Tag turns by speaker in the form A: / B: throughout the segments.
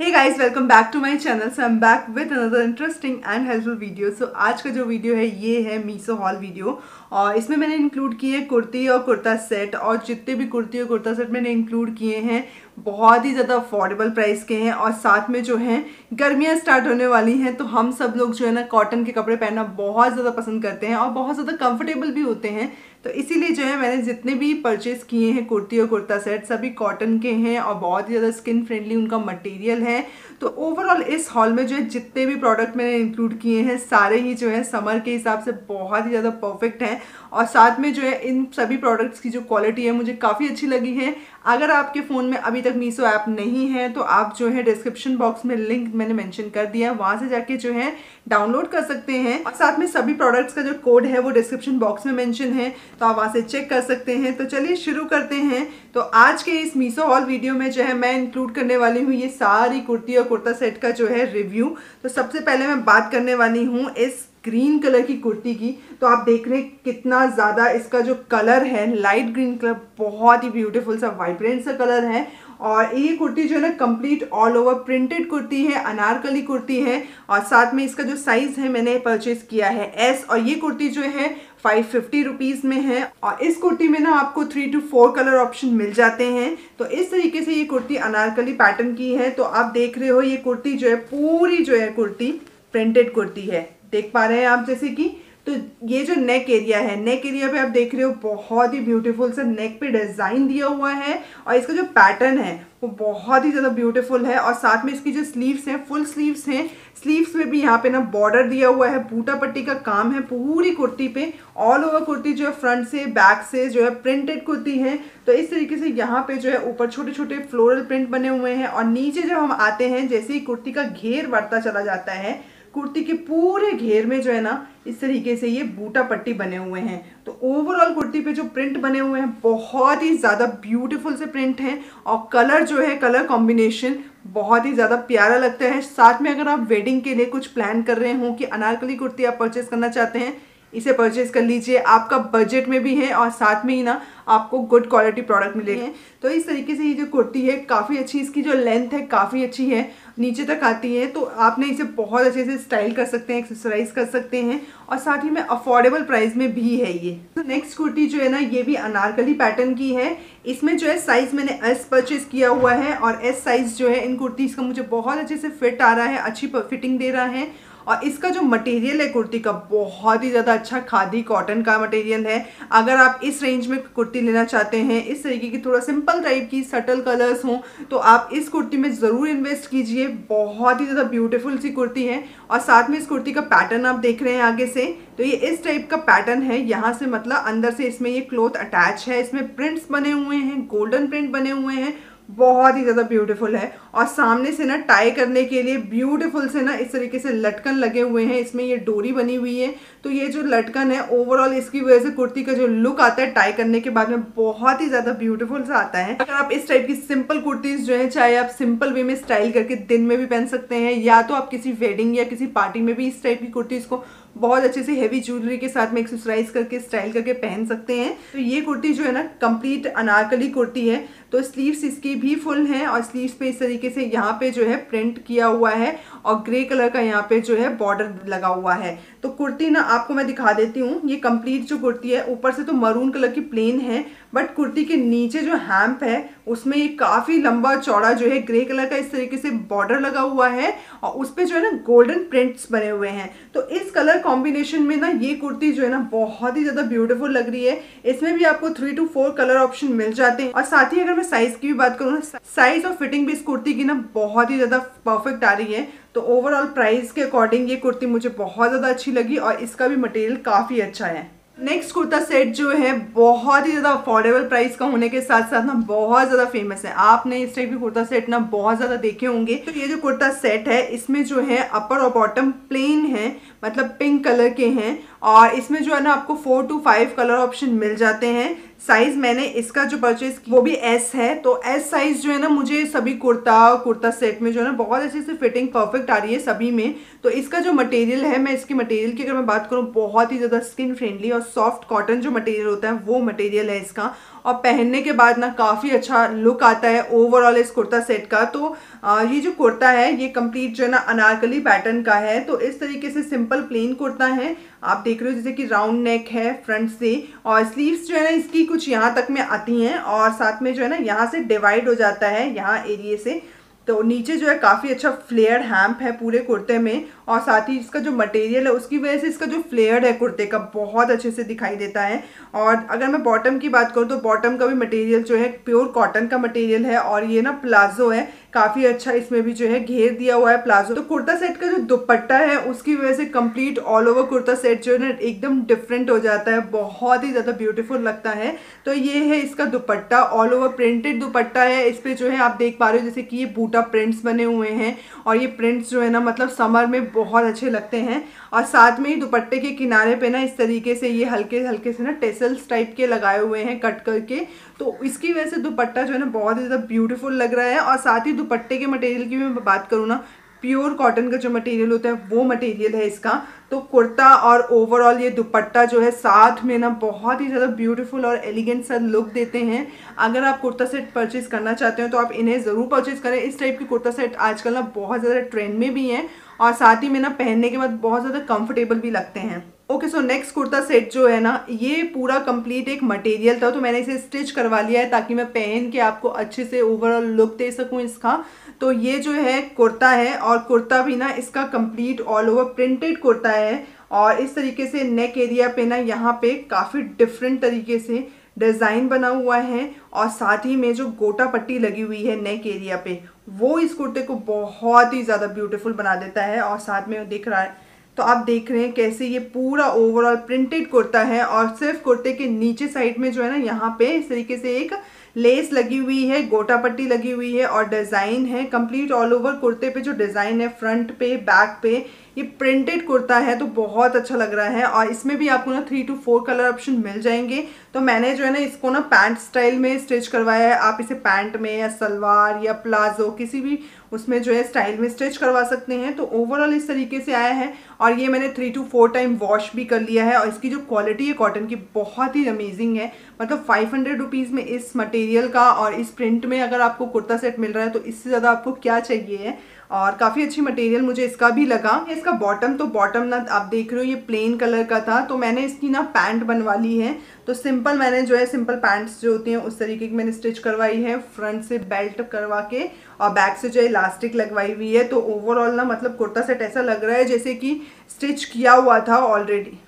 A: Hey guys welcome back to my channel so am back with another interesting and helpful video so आज का जो video है, ये है मीसो हॉल वीडियो और इसमें मैंने इंक्लूड किए कुर्ती और कुर्ता सेट और जितने भी कुर्ती और कुर्ता सेट मैंने इंक्लूड किए हैं बहुत ही ज़्यादा अफोर्डेबल प्राइस के हैं और साथ में जो हैं, गर्मियाँ स्टार्ट होने वाली हैं तो हम सब लोग जो है ना कॉटन के कपड़े पहनना बहुत ज़्यादा पसंद करते हैं और बहुत ज़्यादा कंफर्टेबल भी होते हैं। तो इसीलिए जो है मैंने जितने भी परचेज़ किए हैं, कुर्ती और कुर्ता सेट सभी कॉटन के हैं और बहुत ही ज़्यादा स्किन फ्रेंडली उनका मटेरियल है। तो ओवरऑल इस हॉल में जो है जितने भी प्रोडक्ट मैंने इंक्लूड किए हैं, सारे ही जो है समर के हिसाब से बहुत ही ज़्यादा परफेक्ट हैं। और साथ में जो है इन सभी प्रोडक्ट्स की जो क्वालिटी है, मुझे काफ़ी अच्छी लगी है। अगर आपके फ़ोन में अभी तक मीसो ऐप नहीं है तो आप जो है डिस्क्रिप्शन बॉक्स में लिंक मैंने मेंशन कर दिया है। वहाँ से जाके जो है डाउनलोड कर सकते हैं। और साथ में सभी प्रोडक्ट्स का जो कोड है, वो डिस्क्रिप्शन बॉक्स में मेंशन है तो आप वहाँ से चेक कर सकते हैं। तो चलिए शुरू करते हैं। तो आज के इस मीसो हॉल वीडियो में जो है मैं इंक्लूड करने वाली हूँ ये सारी कुर्ती और कुर्ता सेट का जो है रिव्यू तो सबसे पहले मैं बात करने वाली हूँ इस ग्रीन कलर की कुर्ती की तो आप देख रहे हैं कितना ज़्यादा इसका जो कलर है लाइट ग्रीन कलर बहुत ही ब्यूटीफुल सा वाइब्रेंट सा कलर है। और ये कुर्ती जो है ना complete all over printed kurti है, अनारकली कुर्ती है। और साथ में इसका जो साइज़ है, मैंने परचेज किया है एस और ये कुर्ती जो है फाइव फिफ्टी रुपीज़ में है। और इस कुर्ती में ना आपको three two four colour option मिल जाते हैं। तो इस तरीके से ये कुर्ती अनारकली पैटर्न की है। तो आप देख रहे हो, ये कुर्ती जो है, पूरी जो है कुर्ती प्रिंटेड कुर्ती है। देख पा रहे हैं आप जैसे कि तो ये जो नेक एरिया है नेक एरिया पे आप देख रहे हो बहुत ही ब्यूटीफुल सा नेक पे डिज़ाइन दिया हुआ है और इसका जो पैटर्न है, वो बहुत ही ज़्यादा ब्यूटीफुल है और साथ में इसकी जो स्लीव्स हैं फुल स्लीव्स हैं स्लीव्स में भी यहाँ पे ना बॉर्डर दिया हुआ है बूटा पट्टी का काम है पूरी कुर्ती पे ऑल ओवर कुर्ती जो है फ्रंट से बैक से जो है प्रिंटेड कुर्ती है तो इस तरीके से यहाँ पे जो है ऊपर छोटे छोटे फ्लोरल प्रिंट बने हुए हैं और नीचे जब हम आते हैं, जैसे ही कुर्ती का घेर बढ़ता चला जाता है कुर्ती के पूरे घेर में जो है ना, इस तरीके से ये बूटा पट्टी बने हुए हैं। तो ओवरऑल कुर्ती पे जो प्रिंट बने हुए हैं, बहुत ही ज़्यादा ब्यूटीफुल से प्रिंट हैं और कलर जो है कलर कॉम्बिनेशन बहुत ही ज़्यादा प्यारा लगता है। साथ में अगर आप वेडिंग के लिए कुछ प्लान कर रहे हो कि अनारकली कुर्ती आप परचेज करना चाहते हैं इसे परचेज कर लीजिए। आपका बजट में भी है और साथ में ही ना आपको गुड क्वालिटी प्रोडक्ट मिलेंगे। तो इस तरीके से ये जो कुर्ती है काफ़ी अच्छी इसकी जो लेंथ है काफ़ी अच्छी है। नीचे तक आती है तो आपने इसे बहुत अच्छे से स्टाइल कर सकते हैं एक्सरसाइज कर सकते हैं और साथ ही में अफोर्डेबल प्राइस में भी है ये। तो नेक्स्ट कुर्ती जो है ना ये भी अनारकली पैटर्न की है। इसमें जो है साइज़ मैंने एस परचेज किया हुआ है और एस साइज़ जो है इन कुर्तीज़ का मुझे बहुत अच्छे से फिट आ रहा है अच्छी फिटिंग दे रहा है। और इसका जो मटेरियल है कुर्ती का, बहुत ही ज़्यादा अच्छा खादी कॉटन का मटेरियल है। अगर आप इस रेंज में कुर्ती लेना चाहते हैं, इस तरीके की थोड़ा सिंपल टाइप की सटल कलर्स हों तो आप इस कुर्ती में ज़रूर इन्वेस्ट कीजिए। बहुत ही ज़्यादा ब्यूटीफुल सी कुर्ती है और साथ में इस कुर्ती का पैटर्न आप देख रहे हैं आगे से। तो ये इस टाइप का पैटर्न है। यहाँ से मतलब अंदर से इसमें ये क्लोथ अटैच है। इसमें प्रिंट्स बने हुए हैं गोल्डन प्रिंट बने हुए हैं बहुत ही ज़्यादा ब्यूटीफुल है। और सामने से ना टाई करने के लिए ब्यूटीफुल से ना इस तरीके से लटकन लगे हुए हैं। इसमें ये डोरी बनी हुई है। तो ये जो लटकन है ओवरऑल इसकी वजह से कुर्ती का जो लुक आता है टाई करने के बाद में बहुत ही ज़्यादा ब्यूटीफुल सा आता है। अगर आप इस टाइप की सिंपल कुर्तीज़ जो है, चाहे आप सिंपल वे में स्टाइल करके दिन में भी पहन सकते हैं, या तो आप किसी वेडिंग या किसी पार्टी में भी इस टाइप की कुर्तीज़ को बहुत अच्छे से हेवी ज्वेलरी के साथ में एक्सरसाइज करके स्टाइल करके पहन सकते हैं। तो ये कुर्ती जो है ना कंप्लीट अनारकली कुर्ती है। तो स्लीव्स इसकी भी फुल हैं और स्लीव्स पे इस तरीके से यहाँ पे जो है प्रिंट किया हुआ है। और ग्रे कलर का यहाँ पे जो है बॉर्डर लगा हुआ है। तो कुर्ती ना आपको मैं दिखा देती हूँ। ये कंप्लीट जो कुर्ती है, ऊपर से तो मरून कलर की प्लेन है बट कुर्ती के नीचे जो हैम्प है, उसमें ये काफ़ी लंबा चौड़ा जो है ग्रे कलर का इस तरीके से बॉर्डर लगा हुआ है और उस पर जो है ना गोल्डन प्रिंट्स बने हुए हैं। तो इस कलर कॉम्बिनेशन में ना ये कुर्ती जो है ना बहुत ही ज़्यादा ब्यूटीफुल लग रही है। इसमें भी आपको three two four colour option मिल जाते हैं। और साथ ही अगर मैं साइज़ की भी बात करूँ ना साइज़ और फिटिंग भी इस कुर्ती की ना बहुत ही ज़्यादा परफेक्ट आ रही है। तो ओवरऑल प्राइस के अकॉर्डिंग ये कुर्ती मुझे बहुत ज़्यादा अच्छी लगी और इसका भी मटेरियल काफ़ी अच्छा है। नेक्स्ट कुर्ता सेट जो है, बहुत ही ज़्यादा अफोर्डेबल प्राइस का होने के साथ साथ ना बहुत ज़्यादा फ़ेमस है। आपने इस टाइप की कुर्ता सेट ना बहुत ज़्यादा देखे होंगे। तो ये जो कुर्ता सेट है, इसमें जो है अपर और बॉटम प्लेन है मतलब पिंक कलर के हैं और इसमें जो है ना आपको four two five colour option मिल जाते हैं। साइज़ मैंने इसका जो परचेज किया वो भी एस है। तो एस साइज़ जो है ना मुझे सभी कुर्ता कुर्ता सेट में जो है ना बहुत अच्छे से फिटिंग परफेक्ट आ रही है सभी में। तो इसका जो मटेरियल है मैं इसकी मटेरियल की अगर मैं बात करूँ बहुत ही ज़्यादा स्किन फ्रेंडली और सॉफ्ट कॉटन जो मटेरियल होता है वो मटेरियल है इसका। और पहनने के बाद ना काफ़ी अच्छा लुक आता है ओवरऑल इस कुर्ता सेट का। तो आ, ये जो कुर्ता है ये कंप्लीट जो है ना अनारकली पैटर्न का है। तो इस तरीके से सिंपल प्लेन कुर्ता है। आप देख रहे हो जैसे कि राउंड नेक है फ्रंट से। और स्लीव्स जो है ना इसकी कुछ यहाँ तक में आती हैं और साथ में जो है ना, यहाँ से डिवाइड हो जाता है, यहाँ एरिए से। तो नीचे जो है काफ़ी अच्छा फ्लेयर हैम्प है पूरे कुर्ते में। और साथ ही इसका जो मटेरियल है, उसकी वजह से इसका जो फ्लेयर है कुर्ते का बहुत अच्छे से दिखाई देता है। और अगर मैं बॉटम की बात करूँ तो बॉटम का भी मटेरियल जो है प्योर कॉटन का मटेरियल है और ये ना प्लाजो है। काफ़ी अच्छा इसमें भी जो है, घेर दिया हुआ है प्लाजो तो कुर्ता सेट का जो दुपट्टा है, उसकी वजह से complete all over kurta set जो है ना, एकदम डिफरेंट हो जाता है। बहुत ही ज़्यादा ब्यूटीफुल लगता है। तो ये है इसका dupatta. All over printed dupatta है। इस पर जो है, आप देख पा रहे हो, जैसे कि ये बूटा प्रिंट्स बने हुए हैं। और ये प्रिंट्स जो है ना मतलब समर में बहुत अच्छे लगते हैं। और साथ में ही दुपट्टे के किनारे पे ना इस तरीके से ये हल्के हल्के से ना टेसल्स टाइप के लगाए हुए हैं कट करके। तो इसकी वजह से दुपट्टा जो है ना बहुत ही ज़्यादा ब्यूटीफुल लग रहा है। और साथ ही दुपट्टे के मटेरियल की मैं बात करूँ ना प्योर कॉटन का जो मटेरियल होता है, वो मटेरियल है इसका। तो कुर्ता और ओवरऑल ये दुपट्टा जो है साथ में ना बहुत ही ज़्यादा ब्यूटीफुल और एलिगेंट सा लुक देते हैं। अगर आप कुर्ता सेट परचेज करना चाहते हो तो आप इन्हें ज़रूर परचेज करें। इस टाइप के कुर्ता सेट आजकल ना बहुत ज़्यादा ट्रेंड में भी हैं और साथ ही में ना पहनने के बाद बहुत ज़्यादा कम्फर्टेबल भी लगते हैं। Okay so next kurta set जो है ना ये पूरा कंप्लीट एक मटेरियल था तो मैंने इसे स्टिच करवा लिया है ताकि मैं पहन के आपको अच्छे से ओवरऑल लुक दे सकूँ इसका तो ये जो है कुर्ता है और कुर्ता भी ना इसका complete all over printed kurta है और इस तरीके से नेक एरिया पे ना यहाँ पे काफ़ी डिफरेंट तरीके से डिज़ाइन बना हुआ है और साथ ही में जो गोटा पट्टी लगी हुई है नेक एरिया पे वो इस कुर्ते को बहुत ही ज़्यादा ब्यूटीफुल बना देता है और साथ में दिख रहा है तो आप देख रहे हैं कैसे ये पूरा ओवरऑल प्रिंटेड कुर्ता है और सिर्फ़ कुर्ते के नीचे साइड में जो है ना, यहाँ पे इस तरीके से एक लेस लगी हुई है गोटा पट्टी लगी हुई है और डिज़ाइन है कंप्लीट ऑल ओवर कुर्ते पे जो डिज़ाइन है फ्रंट पे बैक पे, ये प्रिंटेड कुर्ता है तो बहुत अच्छा लग रहा है और इसमें भी आपको ना three two four colour option मिल जाएँगे। तो मैंने जो है ना इसको ना पैंट स्टाइल में स्टिच करवाया है। आप इसे पैंट में या सलवार या प्लाजो किसी भी उसमें जो है स्टाइल में स्टिच करवा सकते हैं। तो ओवरऑल इस तरीके से आया है और ये मैंने three two four time wash भी कर लिया है और इसकी जो क्वालिटी है कॉटन की बहुत ही अमेजिंग है। मतलब फाइव हंड्रेड रुपीज़ में इस मटेरियल का और इस प्रिंट में अगर आपको कुर्ता सेट मिल रहा है तो इससे ज़्यादा आपको क्या चाहिए है? और काफ़ी अच्छी मटेरियल मुझे इसका भी लगा। इसका बॉटम तो बॉटम ना आप देख रहे हो, ये प्लेन कलर का था। तो मैंने इसकी ना पैंट बनवा ली है। तो सिंपल मैंने जो है, सिंपल पैंट्स जो होती हैं, उस तरीके की मैंने स्टिच करवाई है। फ्रंट से बेल्ट करवा के और बैक से जो है इलास्टिक लगवाई हुई है। तो ओवरऑल ना मतलब कुर्ता सेट ऐसा लग रहा है जैसे कि स्टिच किया हुआ था ऑलरेडी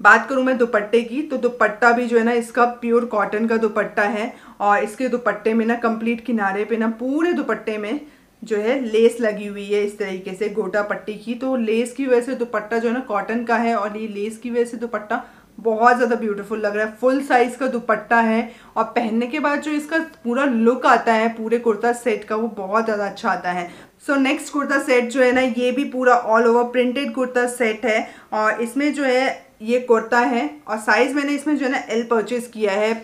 A: बात करूँ मैं दुपट्टे की तो दुपट्टा भी जो है ना, इसका प्योर कॉटन का दुपट्टा है। और इसके दुपट्टे में ना कंप्लीट किनारे पे ना, पूरे दुपट्टे में जो है लेस लगी हुई है इस तरीके से, गोटा पट्टी की। तो लेस की वजह से दुपट्टा जो है ना कॉटन का है और ये लेस की वजह से दुपट्टा बहुत ज़्यादा ब्यूटीफुल लग रहा है। फुल साइज़ का दुपट्टा है और पहनने के बाद जो इसका पूरा लुक आता है, पूरे कुर्ता सेट का, वो बहुत ज़्यादा अच्छा आता है। सो नेक्स्ट कुर्ता सेट जो है ना, ये भी पूरा all over printed kurta set है और इसमें जो है, ये कुर्ता है और साइज़ मैंने इसमें जो है ना एल परचेज़ किया है।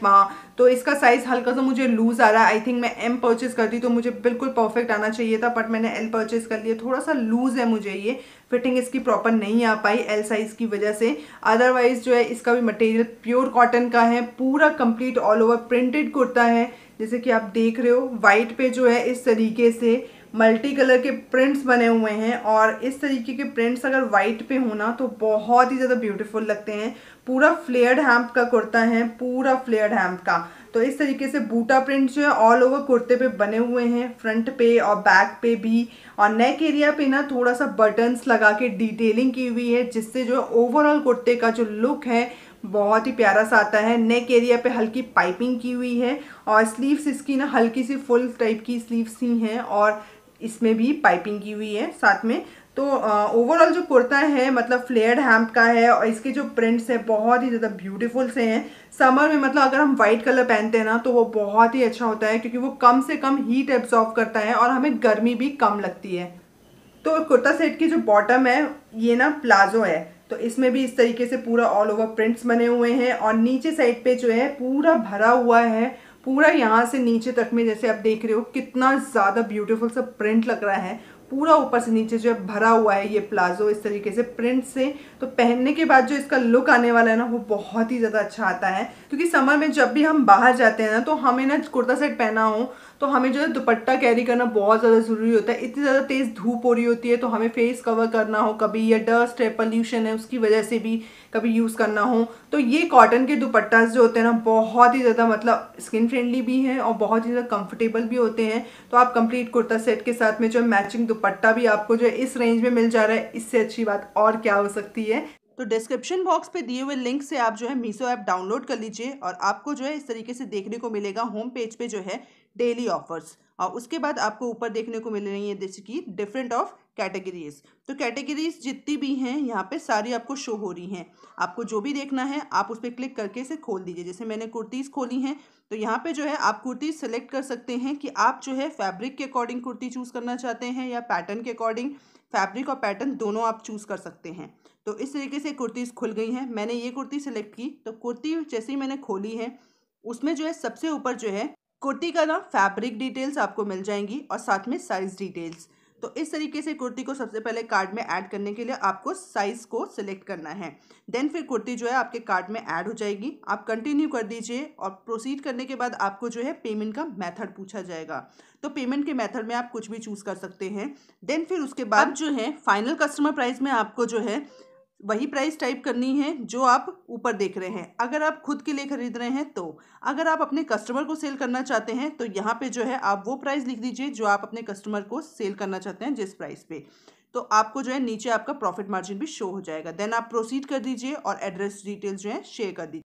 A: तो इसका साइज़ हल्का सा मुझे लूज़ आ रहा है। आई थिंक मैं एम परचेज़ करती तो मुझे बिल्कुल परफेक्ट आना चाहिए था बट मैंने एल परचेज़ कर लिया। थोड़ा सा लूज़ है मुझे ये। फिटिंग इसकी प्रॉपर नहीं आ पाई एल साइज़ की वजह से। अदरवाइज़ जो है, इसका भी मटेरियल प्योर कॉटन का है, पूरा complete all over printed kurta है। जैसे कि आप देख रहे हो वाइट पे जो है, इस तरीके से मल्टी कलर के प्रिंट्स बने हुए हैं और इस तरीके के प्रिंट्स अगर वाइट पे होना तो बहुत ही ज़्यादा ब्यूटीफुल लगते हैं। पूरा फ्लेयर्ड हैम्प का कुर्ता है, पूरा फ्लेयर्ड हैम्प का। तो इस तरीके से बूटा प्रिंट जो है ऑल ओवर कुर्ते पे बने हुए हैं फ्रंट पे और बैक पे भी। और नेक एरिया पे ना थोड़ा सा बटन्स लगा के डिटेलिंग की हुई है, जिससे जो ओवरऑल कुर्ते का जो लुक है, बहुत ही प्यारा सा आता है। नेक एरिया पे हल्की पाइपिंग की हुई है और स्लीव्स इसकी ना हल्की सी फुल टाइप की स्लीव्स ही हैं और इसमें भी पाइपिंग की हुई है साथ में। तो ओवरऑल जो कुर्ता है मतलब फ्लेयर्ड हैम्प का है और इसके जो प्रिंट्स हैं, बहुत ही ज़्यादा ब्यूटीफुल से हैं। समर में मतलब अगर हम वाइट कलर पहनते हैं ना तो वो बहुत ही अच्छा होता है क्योंकि वो कम से कम हीट एब्जॉर्व करता है और हमें गर्मी भी कम लगती है। तो कुर्ता सेट की जो बॉटम है, ये ना प्लाजो है। तो इसमें भी इस तरीके से पूरा ऑल ओवर प्रिंट्स बने हुए हैं और नीचे साइड पे जो है, पूरा भरा हुआ है। पूरा यहाँ से नीचे तक में, जैसे आप देख रहे हो, कितना ज़्यादा ब्यूटीफुल सा प्रिंट लग रहा है। पूरा ऊपर से नीचे जो है भरा हुआ है ये प्लाजो इस तरीके से प्रिंट से। तो पहनने के बाद जो इसका लुक आने वाला है ना, वो बहुत ही ज़्यादा अच्छा आता है। क्योंकि समर में जब भी हम बाहर जाते हैं ना तो हमें ना कुर्ता सेट पहना हो तो हमें जो है दुपट्टा कैरी करना बहुत ज़्यादा ज़रूरी होता है। इतनी ज़्यादा तेज़ धूप हो रही होती है तो हमें फेस कवर करना हो कभी, या डस्ट है पॉल्यूशन है, उसकी वजह से भी कभी यूज़ करना हो। तो ये कॉटन के दुपट्टास जो होते हैं ना, बहुत ही ज़्यादा मतलब स्किन फ्रेंडली भी हैं और बहुत ही ज़्यादा कंफर्टेबल भी होते हैं। तो आप कंप्लीट कुर्ता सेट के साथ में जो मैचिंग दुपट्टा भी आपको जो है इस रेंज में मिल जा रहा है। इससे अच्छी बात और क्या हो सकती है? तो डिस्क्रिप्शन बॉक्स पे दिए हुए लिंक से आप जो है मीसो ऐप डाउनलोड कर लीजिए और आपको जो है इस तरीके से देखने को मिलेगा। होम पेज पे जो है डेली ऑफर्स। और उसके बाद आपको ऊपर देखने को मिल रही है जैसे कि डिफरेंट ऑफ़ कैटेगरीज तो कैटेगरीज जितनी भी हैं, यहाँ पे सारी आपको शो हो रही हैं। आपको जो भी देखना है, आप उस पर क्लिक करके इसे खोल दीजिए। जैसे मैंने कुर्तीज़ खोली हैं तो यहाँ पे जो है आप कुर्ती सेलेक्ट कर सकते हैं कि आप जो है फैब्रिक के अकॉर्डिंग कुर्ती चूज़ करना चाहते हैं या पैटर्न के अकॉर्डिंग फैब्रिक और पैटर्न दोनों आप चूज़ कर सकते हैं। तो इस तरीके से कुर्तीज़ खुल गई हैं। मैंने ये कुर्ती सेलेक्ट की। तो कुर्ती जैसे ही मैंने खोली है, उसमें जो है सबसे ऊपर जो है कुर्ती का ना फैब्रिक डिटेल्स आपको मिल जाएँगी और साथ में साइज़ डिटेल्स तो इस तरीके से कुर्ती को सबसे पहले कार्ड में ऐड करने के लिए आपको साइज़ को सिलेक्ट करना है। देन फिर कुर्ती जो है आपके कार्ड में ऐड हो जाएगी। आप कंटिन्यू कर दीजिए और प्रोसीड करने के बाद आपको जो है पेमेंट का मेथड पूछा जाएगा। तो पेमेंट के मेथड में आप कुछ भी चूज़ कर सकते हैं। देन फिर उसके बाद जो है फाइनल कस्टमर प्राइस में आपको जो है वही प्राइस टाइप करनी है जो आप ऊपर देख रहे हैं। अगर आप खुद के लिए खरीद रहे हैं तो। अगर आप अपने कस्टमर को सेल करना चाहते हैं तो यहाँ पे जो है आप वो प्राइस लिख दीजिए जो आप अपने कस्टमर को सेल करना चाहते हैं जिस प्राइस पे। तो आपको जो है नीचे आपका प्रॉफिट मार्जिन भी शो हो जाएगा। देन आप प्रोसीड कर दीजिए और एड्रेस डिटेल्स जो है शेयर कर दीजिए।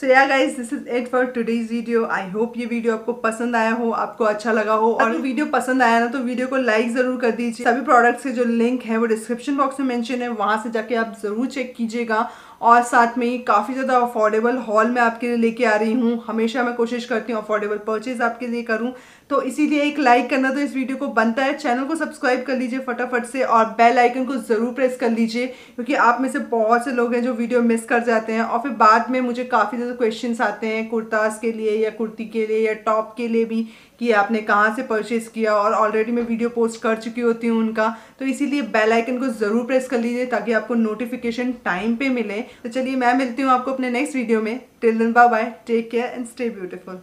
A: So ya guys this is it for today's video I hope ये वीडियो आपको पसंद आया हो आपको अच्छा लगा हो। और वीडियो पसंद आया ना तो वीडियो को लाइक ज़रूर कर दीजिए। सभी प्रोडक्ट्स के जो लिंक है वो डिस्क्रिप्शन बॉक्स में मेंशन है। वहाँ से जाके आप ज़रूर चेक कीजिएगा। और साथ में काफ़ी ज़्यादा अफोर्डेबल हॉल में आपके लिए लेके आ रही हूँ। हमेशा मैं कोशिश करती हूँ अफोर्डेबल परचेज आपके लिए करूँ। तो इसीलिए एक लाइक करना तो इस वीडियो को बनता है। चैनल को सब्सक्राइब कर लीजिए फटाफट से और बेल आइकन को ज़रूर प्रेस कर लीजिए, क्योंकि आप में से बहुत से लोग हैं जो वीडियो मिस कर जाते हैं। और फिर बाद में मुझे काफ़ी ज़्यादा क्वेश्चन आते हैं कुर्ताज के लिए या कुर्ती के लिए या टॉप के लिए भी, कि आपने कहाँ से परचेज़ किया और ऑलरेडी मैं वीडियो पोस्ट कर चुकी होती हूँ उनका। तो इसीलिए बेल आइकन को ज़रूर प्रेस कर लीजिए ताकि आपको नोटिफिकेशन टाइम पे मिले। तो चलिए मैं मिलती हूँ आपको अपने नेक्स्ट वीडियो में. Till then bye bye take care and stay beautiful